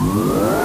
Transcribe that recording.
Whoa.